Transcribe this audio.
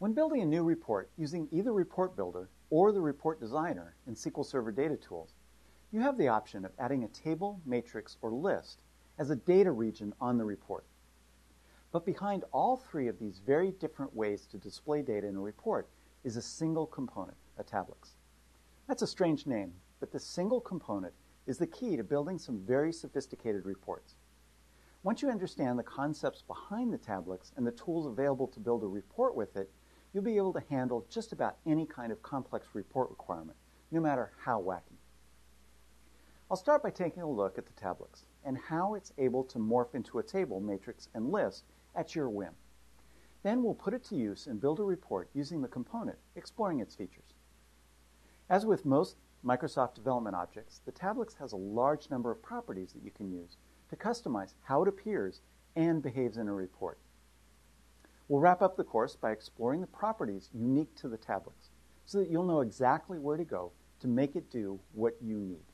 When building a new report using either Report Builder or the Report Designer in SQL Server Data Tools, you have the option of adding a table, matrix, or list as a data region on the report. But behind all three of these very different ways to display data in a report is a single component, a tablix. That's a strange name, but the single component is the key to building some very sophisticated reports. Once you understand the concepts behind the tablix and the tools available to build a report with it, you'll be able to handle just about any kind of complex report requirement, no matter how wacky. I'll start by taking a look at the tablix and how it's able to morph into a table, matrix, and list at your whim. Then we'll put it to use and build a report using the component, exploring its features. As with most Microsoft development objects, the tablix has a large number of properties that you can use to customize how it appears and behaves in a report. We'll wrap up the course by exploring the properties unique to the tablix so that you'll know exactly where to go to make it do what you need.